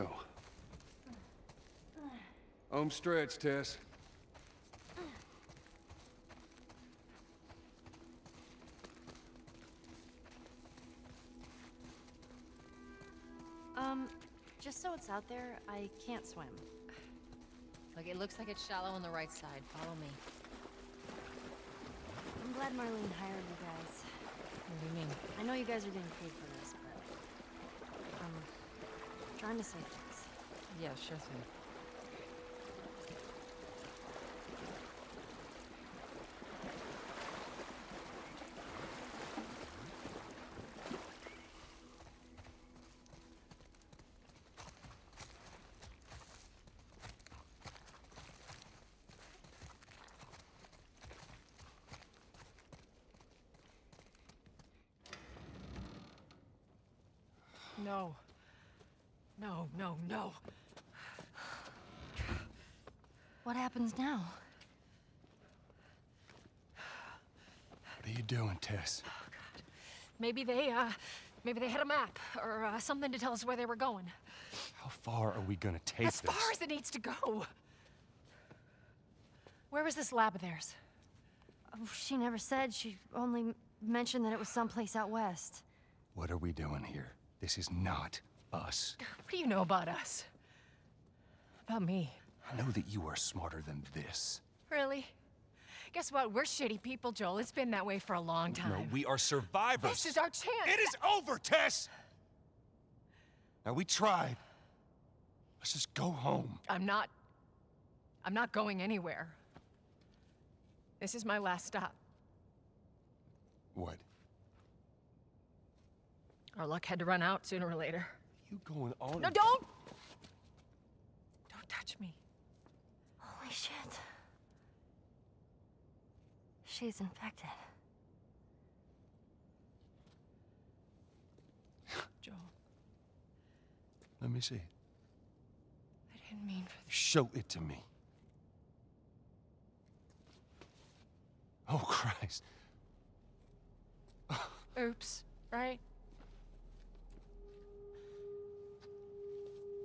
go. Home stretch, Tess. Um, just so it's out there, I can't swim. Look, it looks like it's shallow on the right side. Follow me. I'm glad Marlene hired you guys. What do you mean? I know you guys are getting paid for trying to save things. Yeah, sure thing. No. No, no, no. What happens now? What are you doing, Tess? Maybe they, uh, maybe they had a map or uh, something to tell us where they were going. How far are we gonna take it? As this? far as it needs to go. Where was this lab of theirs? Oh, she never said. She only mentioned that it was someplace out west. What are we doing here? This is not us. What do you know about us? About me? I know that you are smarter than this. Really? Guess what? We're shitty people, Joel. It's been that way for a long time. No, we are survivors. This is our chance. It is over, Tess! Now, we tried. Let's just go home. I'm not. I'm not going anywhere. This is my last stop. What? Our luck had to run out sooner or later. You going on? No, don't! Don't touch me. Holy shit. She's infected. Joel, Let me see it. I didn't mean for this. Show it to me. Oh, Christ. Oops, right?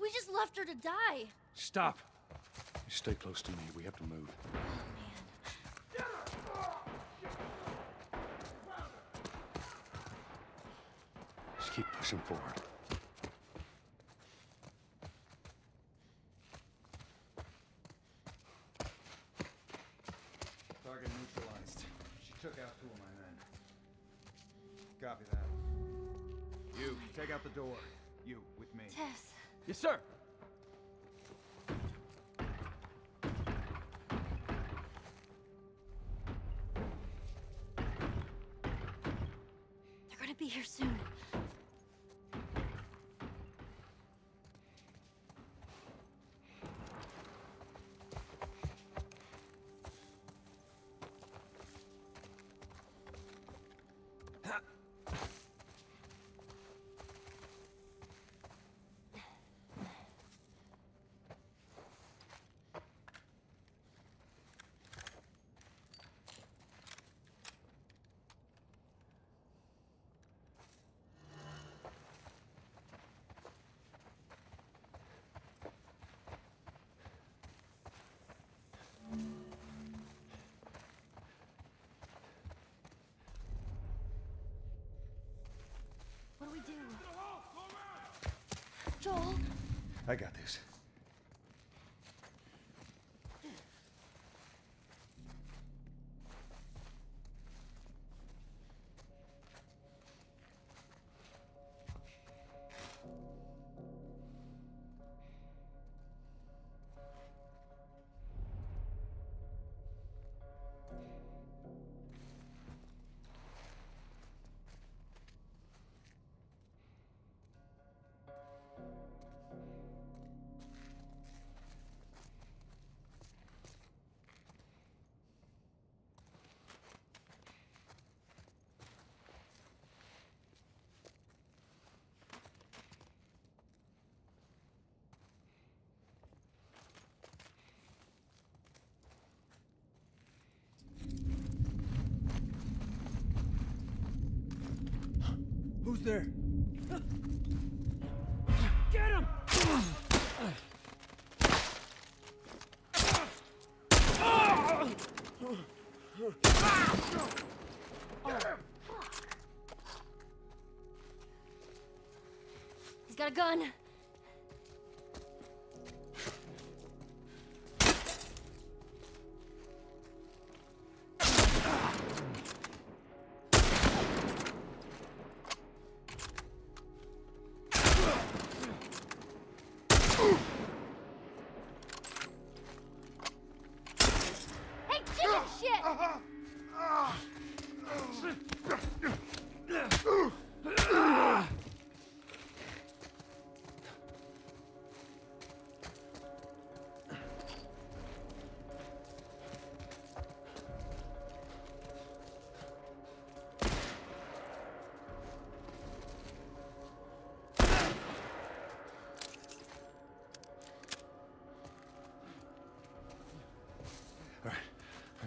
We just left her to die. Stop. You stay close to me. We have to move. Oh, man. Just keep pushing forward. Target neutralized. She took out two of my men. Copy that. You, take out the door. You, with me. Tess. Yes, sir. Joel? I got this. There? Get him! He's got a gun.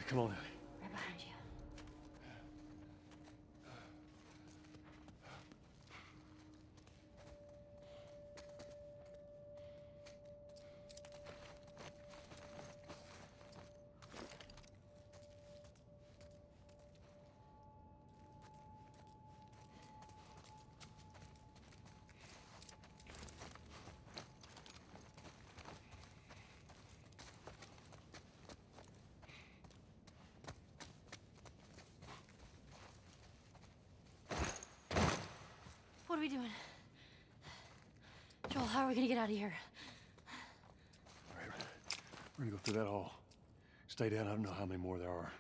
Come on, are we doing? Joel, how are we gonna get out of here? All right. We're gonna go through that hall. Stay down. I don't know how many more there are.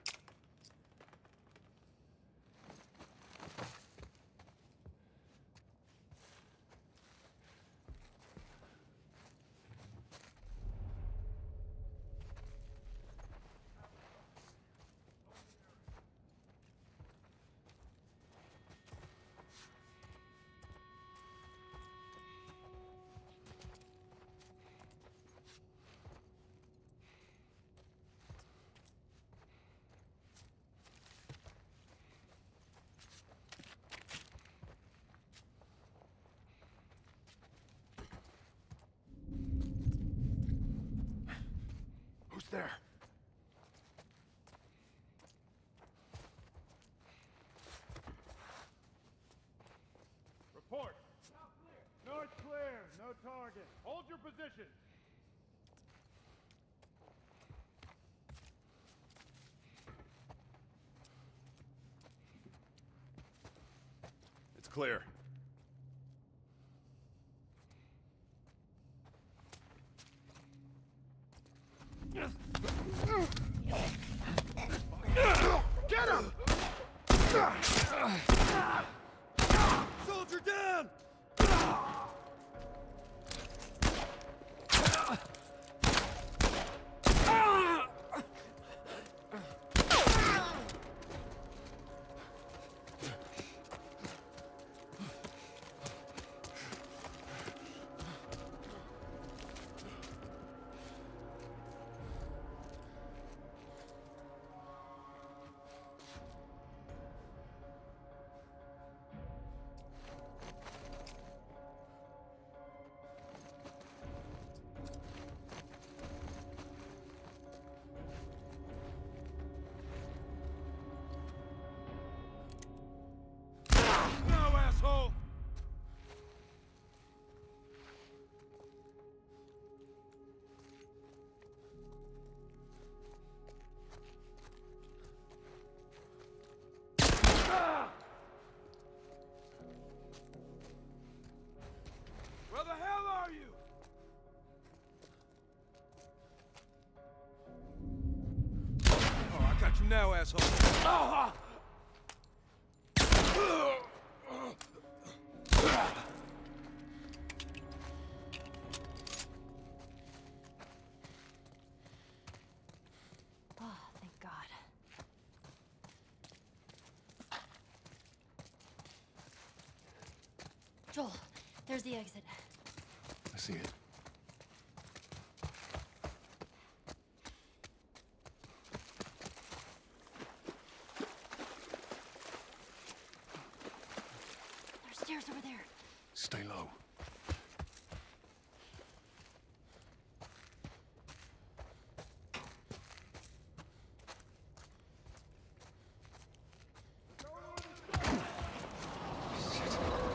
Who's there? Report. North clear. No target. Hold your position. It's clear. Get him! Soldier down! Now, asshole. Oh. Joel, there's the exit. I see it. There's stairs over there. Stay low.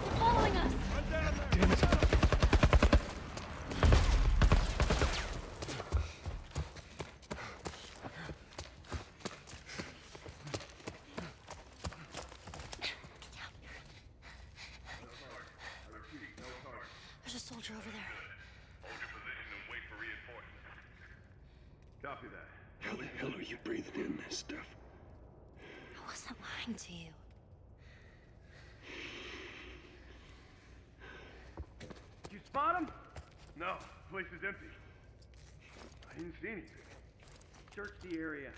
They're following us! Damn it. There's a soldier over there. Hold your position and wait for reinforcements. Copy that. How the hell are you breathing in this stuff? I wasn't lying to you. Did you spot him? No, the place is empty. I didn't see anything. Search the area.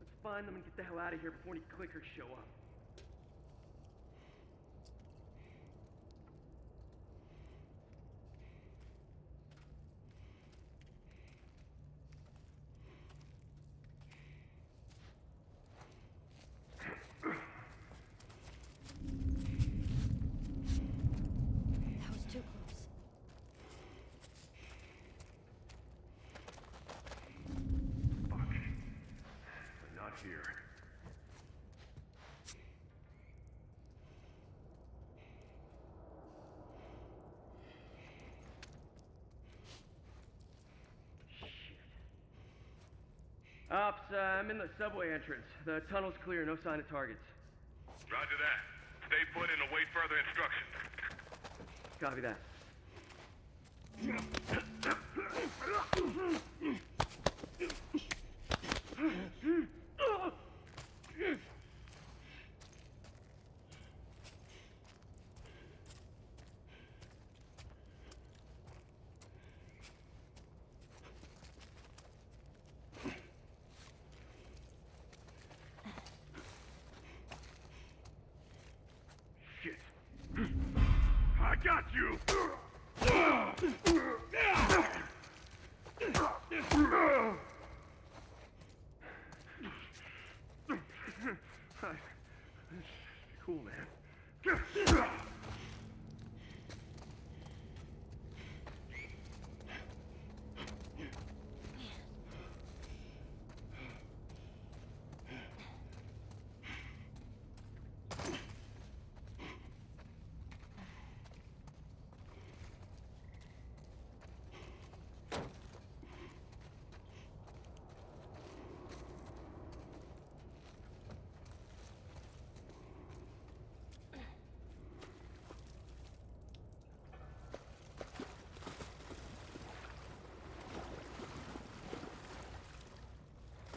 Let's find them and get the hell out of here before any clickers show up. Ops, uh, I'm in the subway entrance. The tunnel's clear, no sign of targets. Roger that. Stay put and await further instructions. Copy that. Shit. I got you! Cool, man.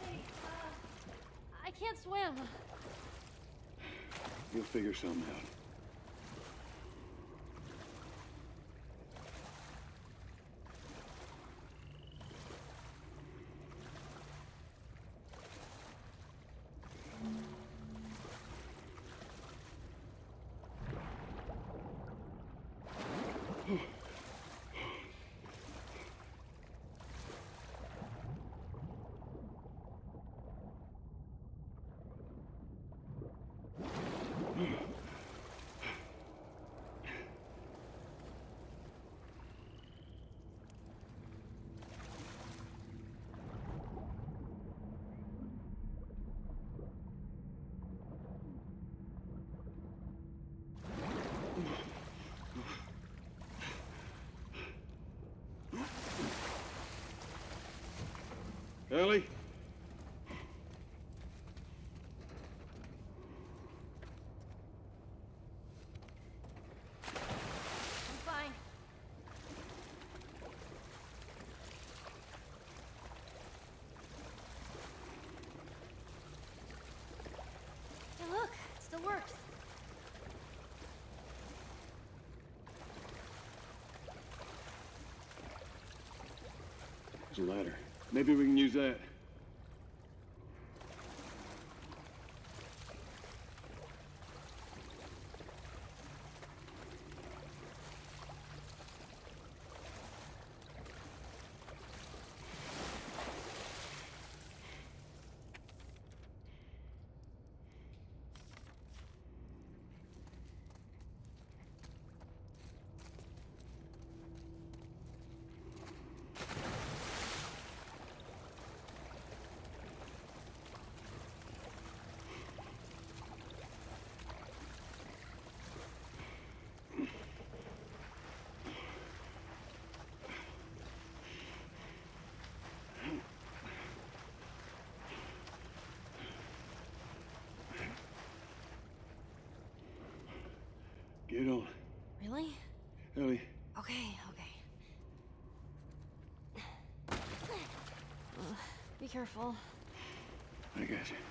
Hey, uh, I can't swim. We'll figure something out. Ellie? I'm fine. There's a ladder. Maybe we can use that. Get on. Really? Ellie, Okay, okay. Be careful. I got you.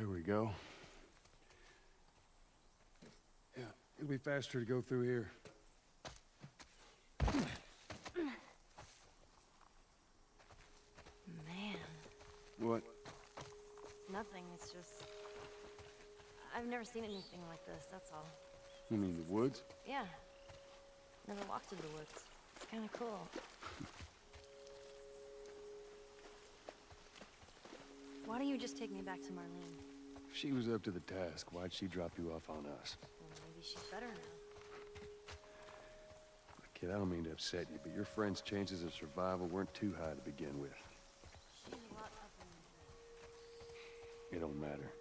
There we go. Yeah, it'll be faster to go through here. Man, What? nothing. It's just. I've never seen anything like this, that's all. You mean the woods? Yeah. Never walked through the woods. It's kind of cool. Why don't you just take me back to Marlene? If she was up to the task, why'd she drop you off on us? Well, maybe she's better now. Look, Kid, I don't mean to upset you, but your friend's chances of survival weren't too high to begin with. She's a lot tougher than It don't matter.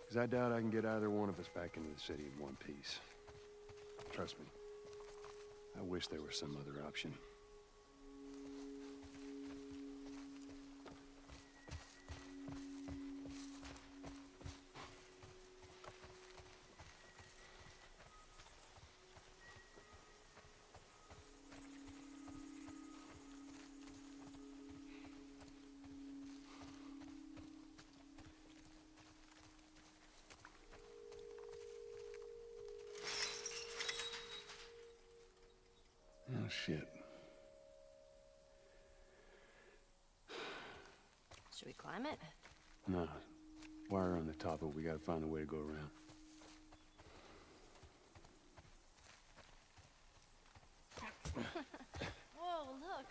Because I doubt I can get either one of us back into the city in one piece. Trust me. I wish there were some other option. It? No. wire on the top of it. We gotta find a way to go around. Whoa, look.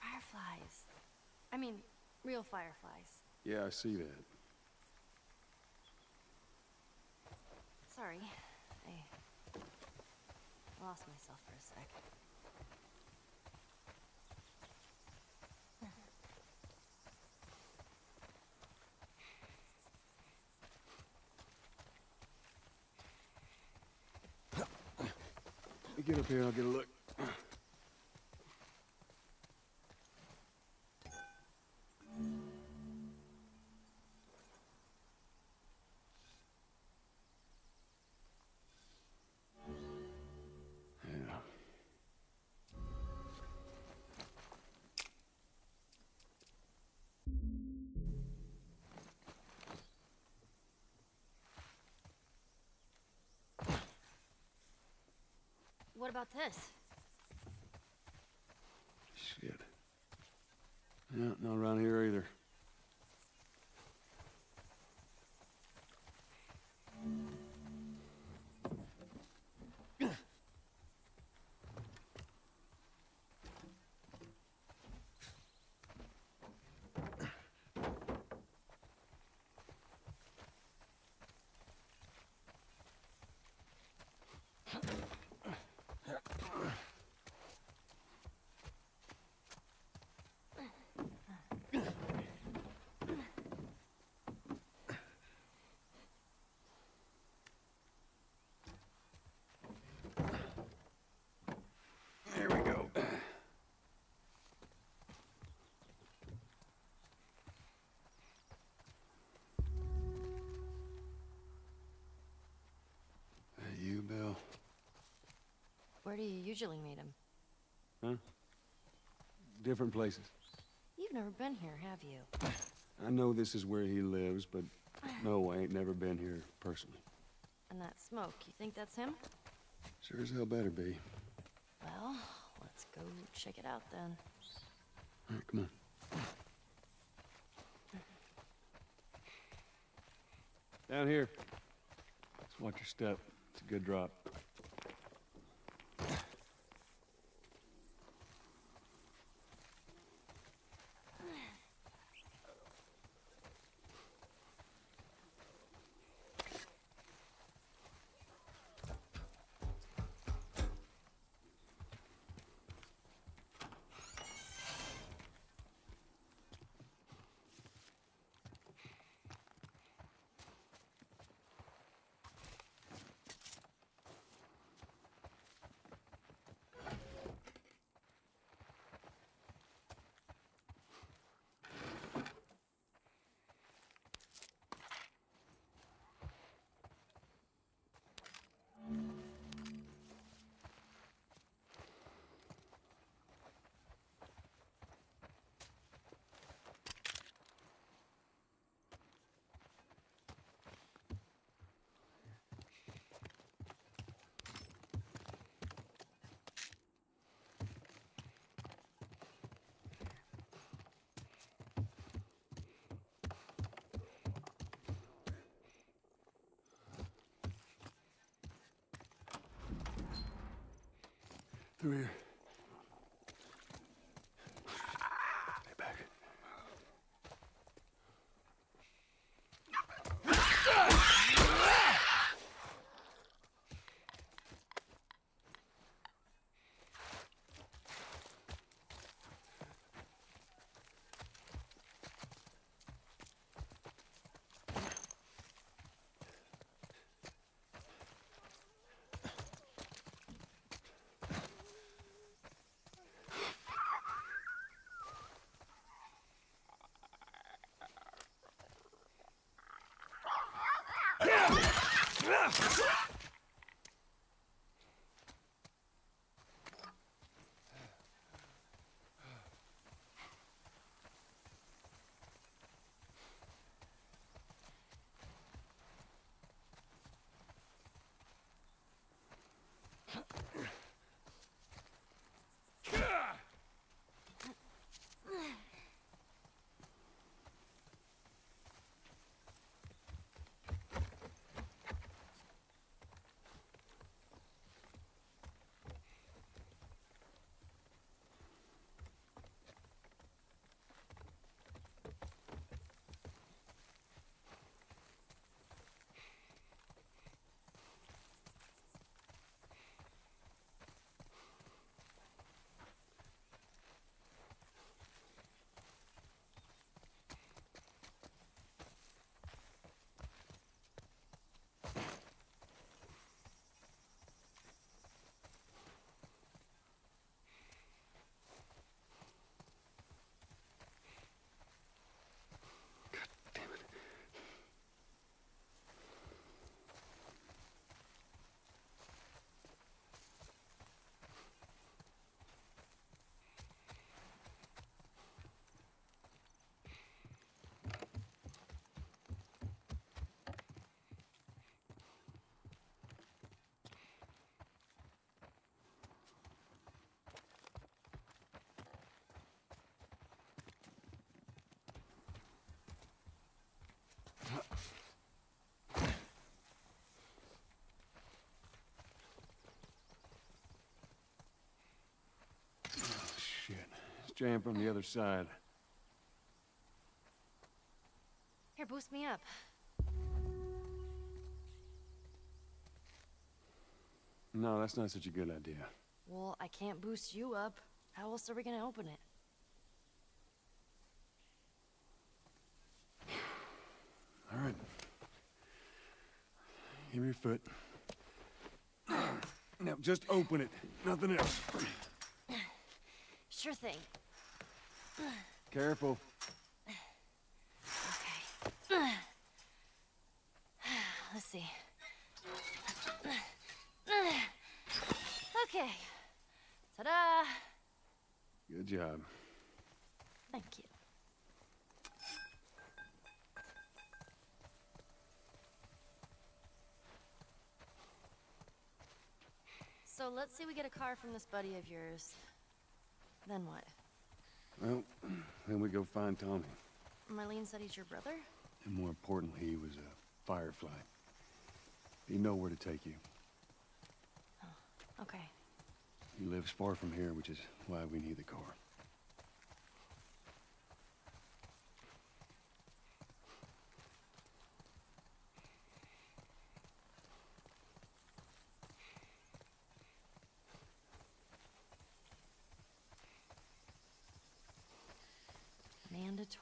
Fireflies. I mean, real fireflies. Yeah, I see that. Sorry. I lost myself for a sec. Get up here and I'll get a look. What about this? Shit. Yeah, not around here either. There we go. That you, Bill? Where do you usually meet him? Huh? Different places. You've never been here, have you? I know this is where he lives, but no, I ain't never been here personally. And that smoke, you think that's him? Sure as hell better be. Well, let's go check it out then. All right, come on. Down here. Just watch your step. It's a good drop. Through here. Ugh! Jam from the other side. Here, boost me up. No, that's not such a good idea. Well, I can't boost you up. How else are we gonna open it? All right. Give me your foot. Now, just open it. Nothing else. Sure thing. Careful. Okay. Let's see. Okay. Ta-da! Good job. Thank you. So let's say we get a car from this buddy of yours. Then what? Well, then we go find Tommy. Marlene said he's your brother? And more importantly, he was a firefly. He know where to take you. Oh, Okay. He lives far from here, which is why we need the car.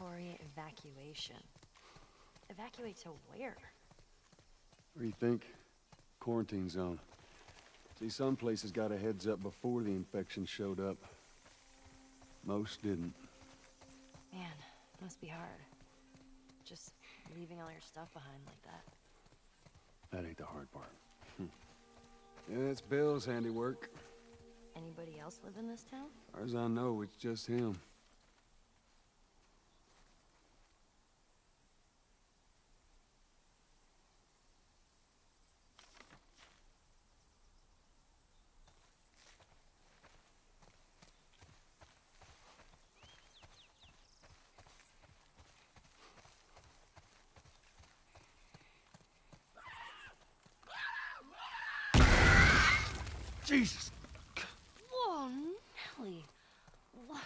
Mandatory evacuation. Evacuate to where? Where do you think? Quarantine zone. See, some places got a heads up before the infection showed up. Most didn't. Man, must be hard. Just leaving all your stuff behind like that. That ain't the hard part. yeah, that's Bill's handiwork. Anybody else live in this town? Far as I know, it's just him. Jesus! Whoa, Nelly. What,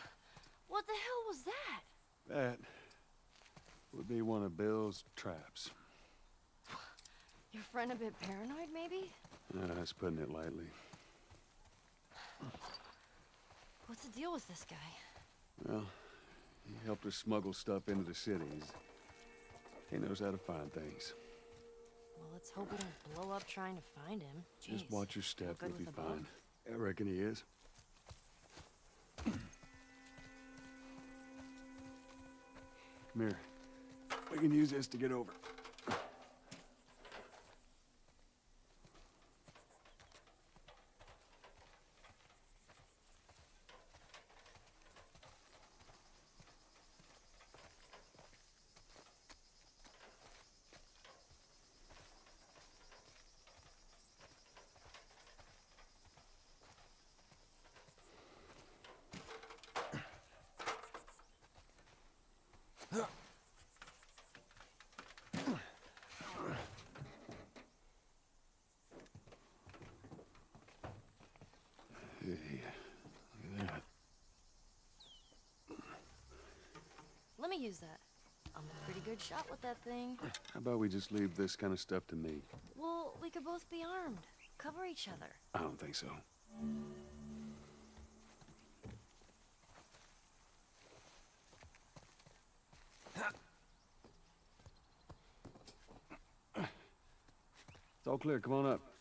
what the hell was that? That would be one of Bill's traps. Friend a bit paranoid, maybe? Uh, that's putting it lightly. What's the deal with this guy? Well, he helped us smuggle stuff into the cities. He knows how to find things. Well, let's hope we don't blow up trying to find him. Just watch your step, you'll be fine. I reckon he is. Come here. We can use this to get over. Me use that. I'm a pretty good shot with that thing. How about we just leave this kind of stuff to me? Well, we could both be armed. Cover each other. I don't think so. It's all clear. Come on up.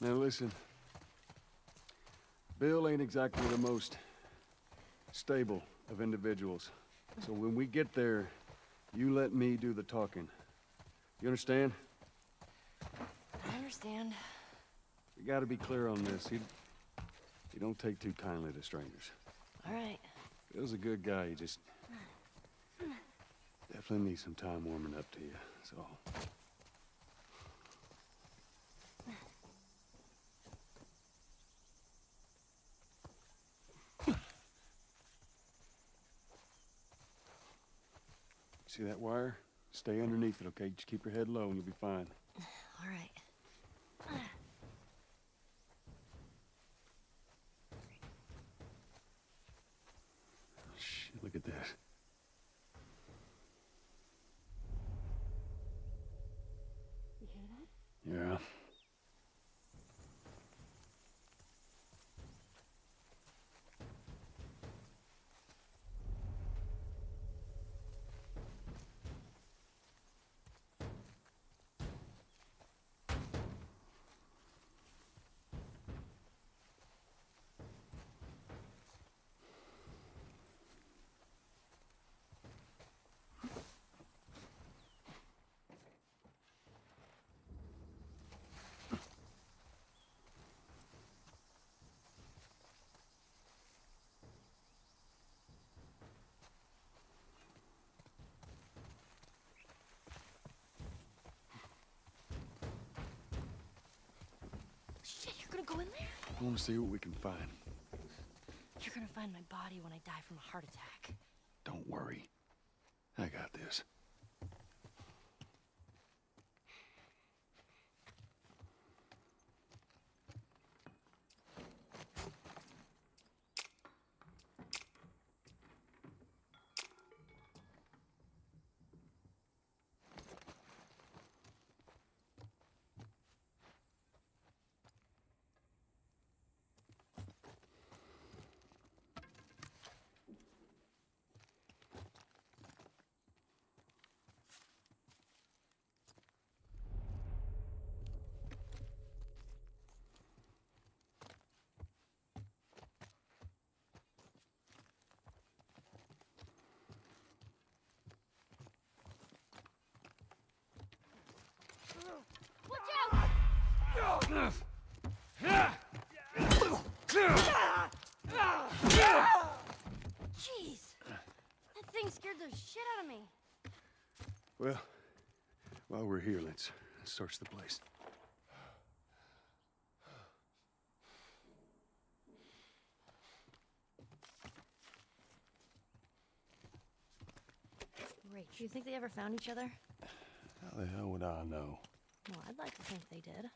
Now listen. Bill ain't exactly the most stable of individuals. So when we get there, you let me do the talking. You understand? I understand. We gotta be clear on this. He, he don't take too kindly to strangers. All right. Bill's a good guy. He just definitely needs some time warming up to you. That's all. See that wire? Stay underneath it, okay? Just keep your head low and you'll be fine. All right. Shit, look at that. You hear that? Yeah. Shit, you're gonna go in there? I want to see what we can find. You're gonna find my body when I die from a heart attack. Don't worry. I got this. Jeez! That thing scared the shit out of me. Well, while we're here, let's search the place. Great. Do you think they ever found each other? How the hell would I know? Well, I'd like to think they did.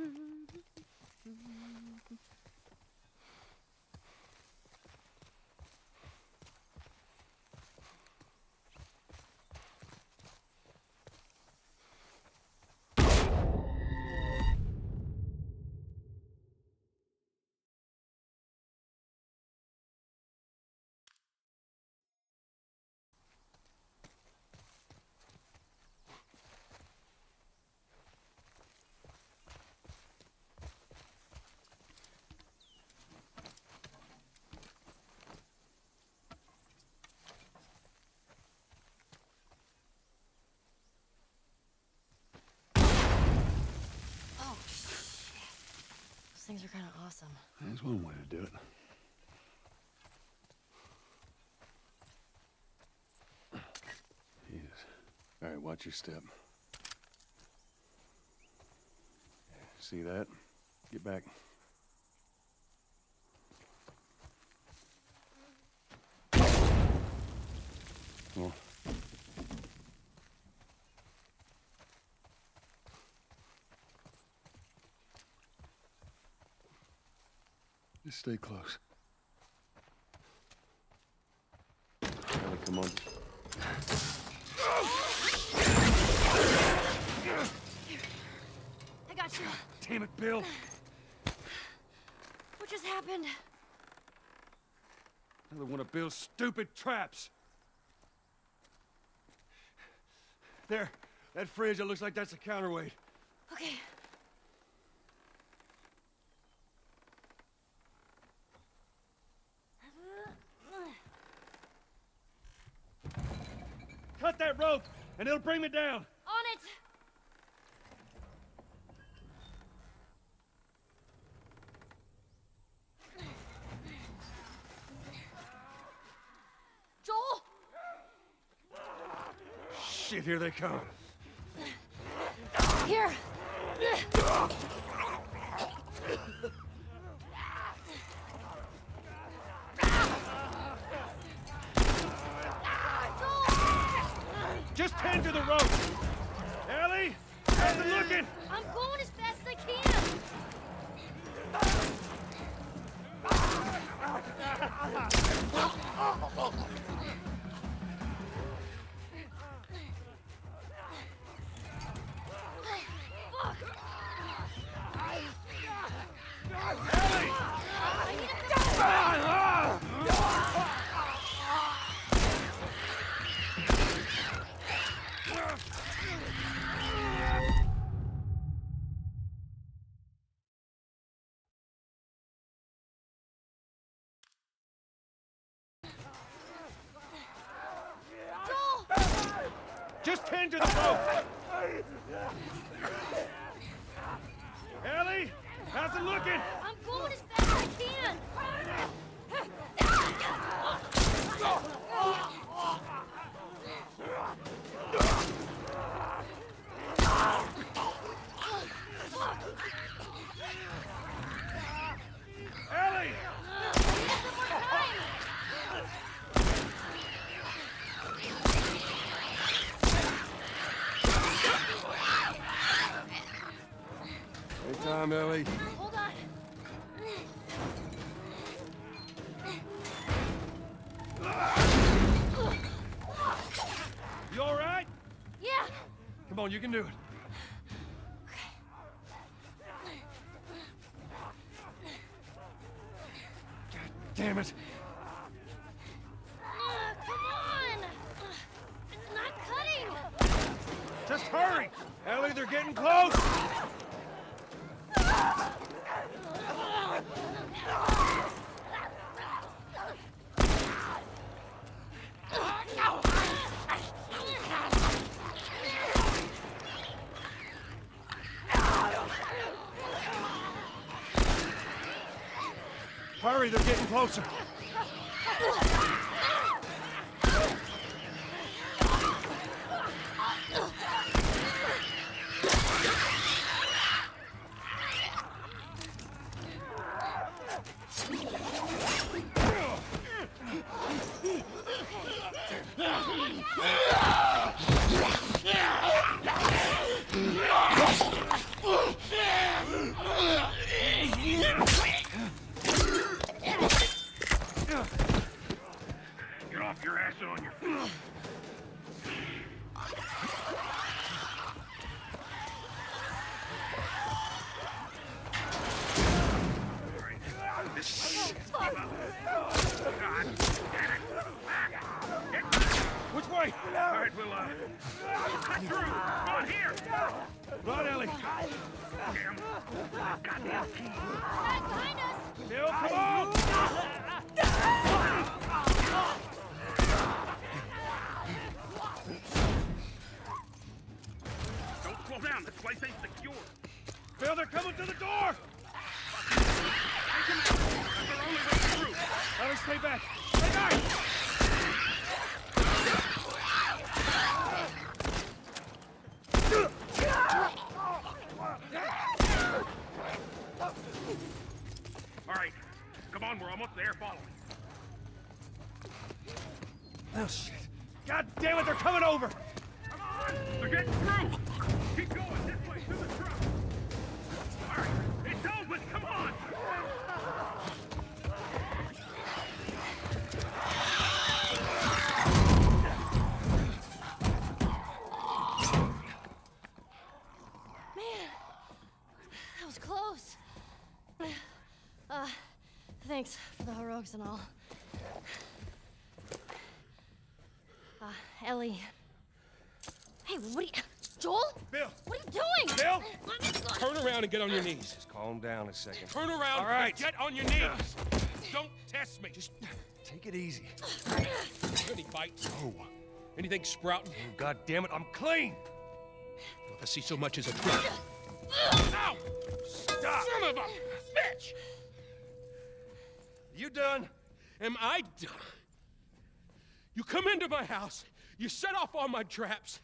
Oh, things are kind of awesome. That's one way to do it. Jesus. All right, watch your step. See that? Get back. Just stay close. Ellie, come on. I got you. Damn it, Bill! What just happened? Another one of Bill's stupid traps. There, that fridge, it looks like that's a counterweight. Okay. Cut that rope, and it'll bring me down. On it! Joel! Shit, here they come. Here! Just tend to the rope. Ellie, how's it looking? I'm going as fast as I can! can do it. God damn it. Uh, come on! It's not cutting! Just hurry! Ellie, they're getting close! Hurry, they're getting closer. Come on, we're almost there. Follow. Oh, shit. God damn it, they're coming over! Come on! They're getting through! Keep going, for the heroics and all. Uh, Ellie. Hey, what are you... Joel? Bill! What are you doing? Bill! Let me go. Turn around and get on your knees. Just calm down a second. Turn around All right. and get on your knees. Don't test me. Just Take it easy. any bites. Oh. Anything sprouting? Oh, God damn it, I'm clean! If I see so much as a twig. Ow! Stop! Son of a bitch! You done? Am I done? You come into my house, you set off all my traps,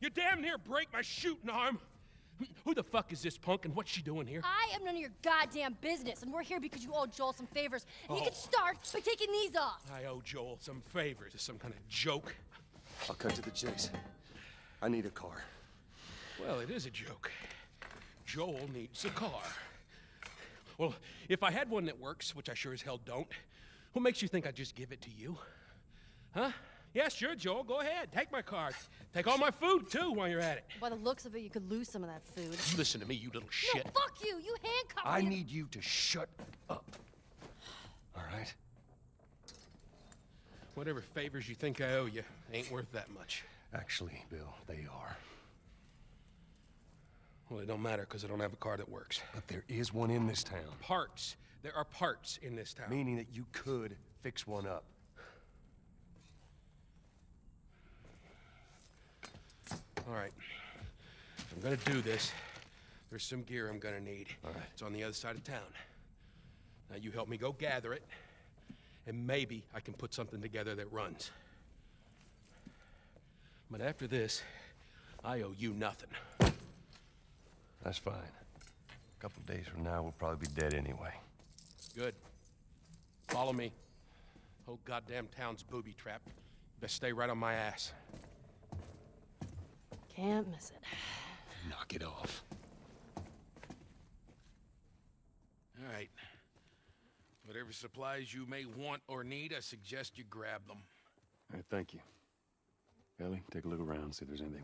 you damn near break my shooting arm. Who the fuck is this punk and what's she doing here? I am none of your goddamn business, and we're here because you owe Joel some favors. And you Oh. can start by taking these off. I owe Joel some favors. Is some kind of joke? I'll cut to the chase. I need a car. Well, it is a joke. Joel needs a car. Well, if I had one that works, which I sure as hell don't, what makes you think I'd just give it to you? Huh? Yeah, sure, Joel. Go ahead. Take my car. Take all my food, too, while you're at it. By the looks of it, you could lose some of that food. Listen to me, you little shit. No, fuck you! You handcuffed me. I need you to shut up. All right? Whatever favors you think I owe you ain't worth that much. Actually, Bill, they are. Well, it don't matter because I don't have a car that works. But there is one in this town. Parts. There are parts in this town. Meaning that you could fix one up. All right. If I'm gonna do this, there's some gear I'm gonna need. All right. It's on the other side of town. Now you help me go gather it, and maybe I can put something together that runs. But after this, I owe you nothing. That's fine. A couple days from now, we'll probably be dead anyway. Good. Follow me. Whole goddamn town's booby trapped. Best stay right on my ass. Can't miss it. Knock it off. All right. Whatever supplies you may want or need, I suggest you grab them. All right, thank you. Ellie, take a look around, see if there's anything